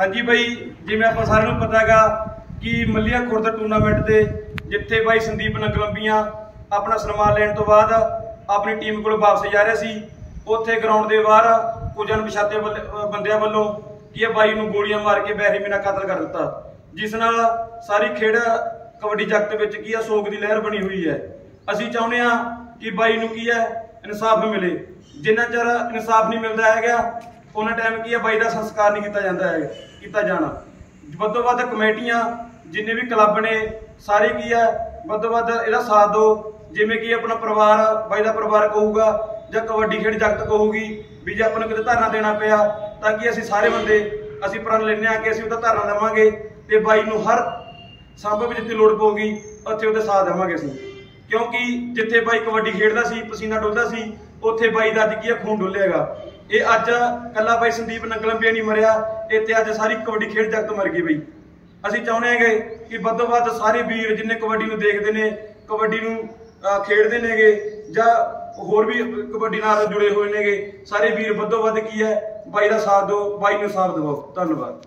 ਹਾਂਜੀ ਬਾਈ, ਜਿਵੇਂ ਆਪਾਂ ਸਾਰਿਆਂ ਨੂੰ ਪਤਾ ਹੈਗਾ ਕਿ ਮੱਲੀਆਂ ਖੁਰਦ ਟੂਰਨਾਮੈਂਟ ਦੇ ਜਿੱਥੇ ਬਾਈ ਸੰਦੀਪ ਨਗਲੰਬੀਆਂ ਆਪਣਾ ਸਨਮਾਨ ਲੈਣ ਤੋਂ ਬਾਅਦ ਆਪਣੀ ਟੀਮ ਕੋਲ ਵਾਪਸ ਜਾ ਰਿਹਾ ਸੀ, ਉੱਥੇ ਗਰਾਊਂਡ ਦੇ ਬਾਹਰ ਕੁਝ ਅਣਪਛਾਤੇ ਵੱਲ- ਬੰਦਿਆਂ ਵੱਲੋਂ ਕੀ ਇਹ ਬਾਈ ਨੂੰ ਗੋਲੀਆਂ ਮਾਰ ਕੇ ਬਹਿਰੀ ਨਾਲ ਕਤਲ ਕਰ ਦਿੱਤਾ। ਜਿਸ ਨਾਲ ਸਾਰੀ ਖੇਡ ਕਬੱਡੀ ਜਗਤ ਵਿੱਚ ਕੀ ਆ, ਸੋਗ ਦੀ ਲਹਿਰ ਬਣੀ ਹੋਈ ਹੈ। ਅਸੀਂ ਚਾਹੁੰਦੇ ਆ ਕਿ ਬਾਈ ਨੂੰ ਕੀ ਹੈ ਇਨਸਾਫ ਮਿਲੇ। ਜਿੰਨਾ ਚਿਰ ਇਨਸਾਫ ਨਹੀਂ ਮਿਲਦਾ ਹੈਗਾ ਉਹਨਾਂ ਟਾਈਮ ਕੀ ਹੈ ਬਾਈ ਦਾ ਸੰਸਕਾਰ ਨਹੀਂ ਕੀਤਾ ਜਾਂਦਾ ਹੈ ਕੀਤਾ ਜਾਣਾ। ਵੱਧੋ ਵੱਧ ਕਮੇਟੀਆਂ, ਜਿੰਨੇ ਵੀ ਕਲੱਬ ਨੇ, ਸਾਰੇ ਕੀ ਹੈ ਵੱਧੋ ਵੱਧ ਇਹਦਾ ਸਾਥ ਦਿਓ। ਜਿਵੇਂ ਕਿ ਆਪਣਾ ਪਰਿਵਾਰ, ਬਾਈ ਦਾ ਪਰਿਵਾਰ ਕਹੂਗਾ, ਜਾਂ ਕਬੱਡੀ ਖੇਡ ਜਗਤ ਕਹੂਗੀ, ਵੀ ਜੇ ਆਪਾਂ ਨੂੰ ਕਿਤੇ ਧਰਨਾ ਦੇਣਾ ਪਿਆ, ਤਾਂ ਕਿ ਅਸੀਂ ਸਾਰੇ ਬੰਦੇ ਅਸੀਂ ਪ੍ਰਣ ਲੈਂਦੇ ਆ ਕਿ ਅਸੀਂ ਉਹਦਾ ਧਰਨਾ ਦੇਵਾਂਗੇ, ਤੇ ਬਾਈ ਨੂੰ ਹਰ ਸੰਭਵ ਜਿੱਥੇ ਲੋੜ ਪਊਗੀ, ਉੱਥੇ ਉਹਦੇ ਸਾਥ ਦੇਵਾਂਗੇ ਅਸੀਂ। ਕਿਉਂਕਿ ਜਿੱਥੇ ਬਾਈ ਕਬੱਡੀ ਖੇਡਦਾ ਸੀ, ਪਸੀਨਾ ਡੁੱਲਦਾ ਸੀ, ਉੱਥੇ ਬਾਈ ਦਾ ਅੱਜ ਕੀ ਆ, ਖੂਨ ਡੁੱਲੇਗਾ ਇਹ ਅੱਜ ਕੱਲਾ ਬਾਈ ਸੰਦੀਪ ਨੰਗਲੰਬੀਆ ਨਹੀਂ ਮਰਿਆ ਇਹ ਇੱਥੇ ਅੱਜ ਸਾਰੀ ਕਬੱਡੀ ਖੇਡ ਜਗਤ ਮਰ ਗਈ ਬਈ। ਅਸੀਂ ਚਾਹੁੰਦੇ ਹੈਗੇ ਕਿ ਵੱਧੋ ਵੱਧ ਸਾਰੇ ਵੀਰ ਜਿੰਨੇ ਕਬੱਡੀ ਨੂੰ ਦੇਖਦੇ ਨੇ, ਕਬੱਡੀ ਨੂੰ ਖੇਡਦੇ ਨੇਗੇ ਜਾਂ ਹੋਰ ਵੀ ਕਬੱਡੀ ਨਾਲ ਜੁੜੇ ਹੋਏ ਨੇਗੇ, ਸਾਰੇ ਵੀਰ ਵੱਧੋ ਵੱਧ ਕੀ ਹੈ, ਬਾਈ ਦਾ ਸਾਥ ਦਿਓ, ਬਾਈ ਨੂੰ ਸਾਥ ਦਿਵਾਓ। ਧੰਨਵਾਦ।